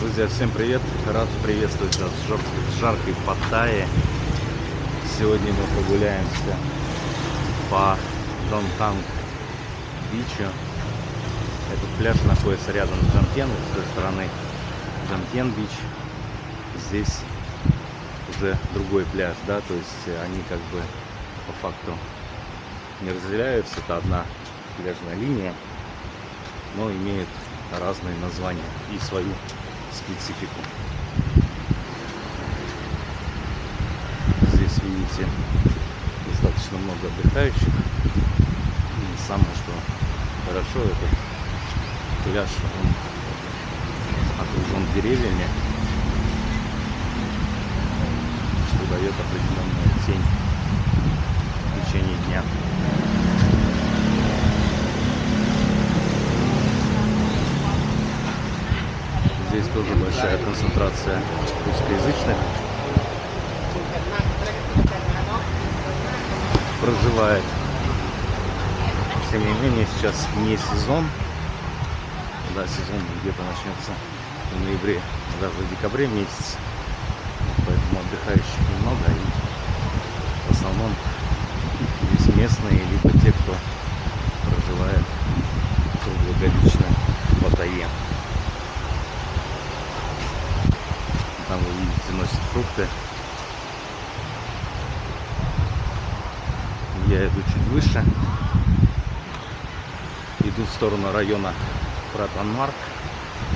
Друзья, всем привет! Рад приветствовать вас в жар- в жаркой Паттайе. Сегодня мы прогуляемся по Донтанг Бичу. Этот пляж находится рядом с Джамкен, с той стороны Джамкен Бич. Здесь уже другой пляж, да, то есть они как бы по факту не разделяются, это одна пляжная линия, но имеют разные названия и свою специфику. Здесь видите достаточно много отдыхающих. И самое что хорошо, этот пляж он окружен деревьями, что дает определенную тень в течение дня. Здесь тоже большая концентрация русскоязычных проживает. Тем не менее, сейчас не сезон. Да, сезон где-то начнется в ноябре, даже в декабре месяц. Поэтому отдыхающих немного. И в основном здесь местные, либо те, кто проживает круглогодично в Паттайе. Там вы видите, носят фрукты. Я иду чуть выше. Иду в сторону района Пратанмарк.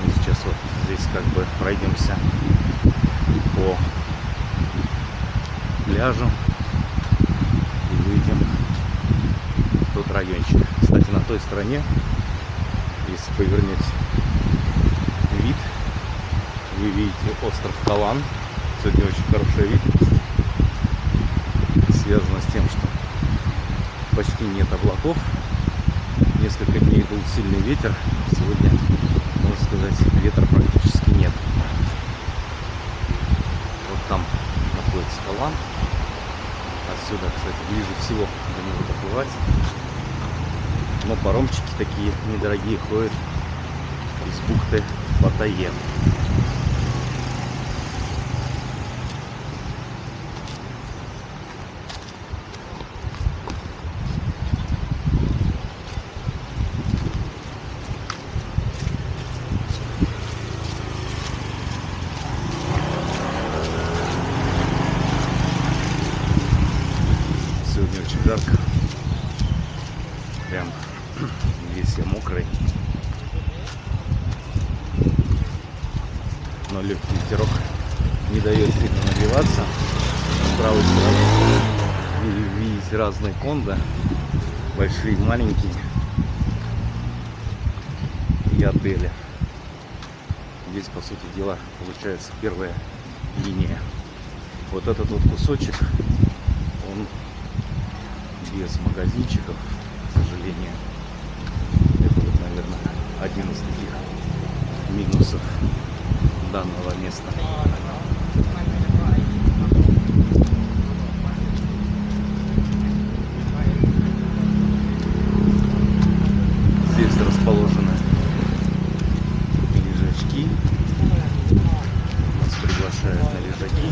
Мы сейчас вот здесь как бы пройдемся по пляжу и выйдем в тот райончик. Кстати, на той стороне, если повернете вид, вы видите остров Калан. Сегодня очень хороший вид. Связано с тем, почти нет облаков. Несколько дней был сильный ветер. Сегодня, можно сказать, ветра практически нет. Вот там находится Калан. Отсюда, кстати, ближе всего до него доплывать. Но паромчики такие недорогие ходят из бухты Паттайе. Сегодня очень жарко. Прям весь я мокрый. Но легкий ветерок не дает сильно нагреваться. С правой стороны видите разные кондо. Большие, маленькие. И отели. Здесь, по сути дела, получается первая линия. Вот этот вот кусочек, он без магазинчиков, к сожалению. Это вот, наверное, один из таких минусов данного места. Здесь расположены лежачки. Нас приглашают на лежаки.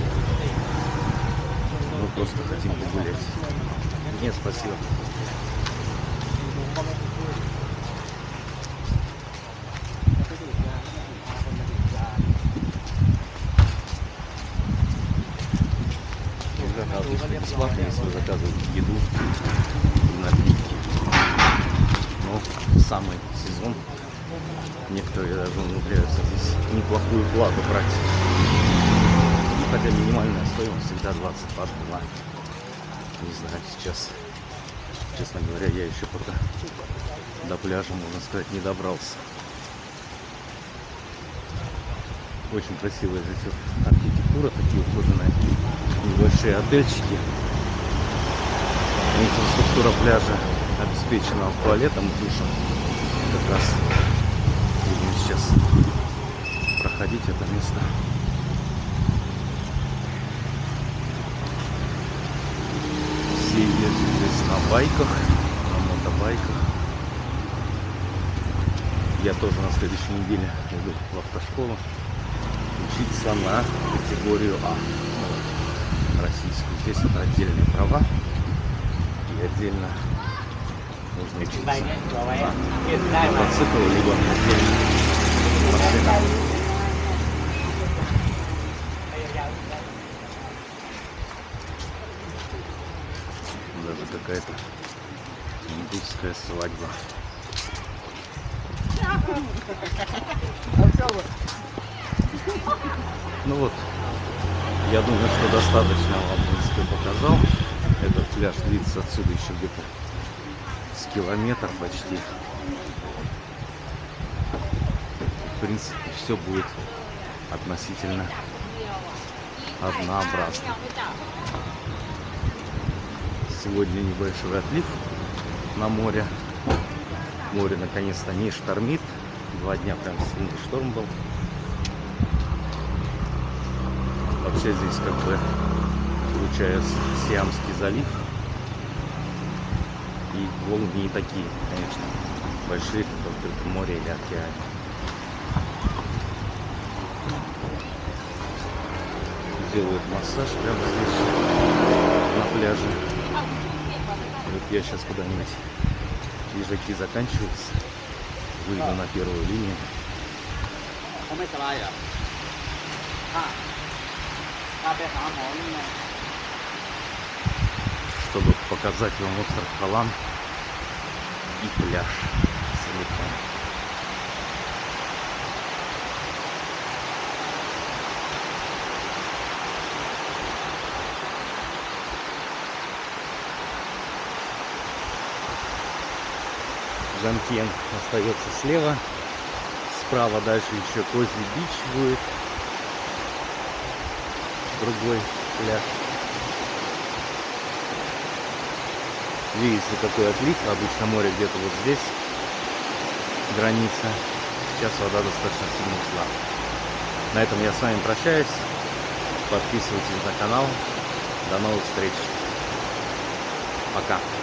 Мы просто хотим. Нет, спасибо. Бесплатный, если вы заказываете еду и напитки. Но самый сезон некоторые даже умудряются здесь неплохую плату брать. Ну, хотя минимальная стоимость всегда 20 бат была. Не знаю, сейчас, честно говоря, я еще пока до пляжа, можно сказать, не добрался. Очень красивая здесь архитектура, такие ухоженные небольшие отельчики. Инфраструктура пляжа обеспечена туалетом и душем. Как раз будем сейчас проходить это место. Все ездят здесь на байках, на мотобайках. Я тоже на следующей неделе иду в автошколу. учиться на категорию А. Ну, российскую. Здесь это отдельные права и отдельно нужно учиться на мотоцикл, либо отдельно машина. Даже какая-то индусская свадьба. Ну вот, я думаю, что достаточно вам, в принципе, показал. Этот пляж длится отсюда еще где-то с километр почти. В принципе, все будет относительно однообразно. Сегодня небольшой отлив на море. Море наконец-то не штормит. Два дня прям сильный шторм был. Вообще здесь как бы получается Сиамский залив. И волны не такие, конечно, большие, как открытом море или океане. Делают массаж прямо здесь, на пляже. Я сейчас куда-нибудь лежаки заканчиваются. Выйду на первую линию. Чтобы показать вам остров Халан и пляж целиком. Жанкен остается слева. Справа дальше еще Козий Бич будет. Другой пляж. Видите, какой отлив. Обычно море где-то вот здесь. Граница. Сейчас вода достаточно сильно ушла. На этом я с вами прощаюсь. Подписывайтесь на канал. До новых встреч. Пока.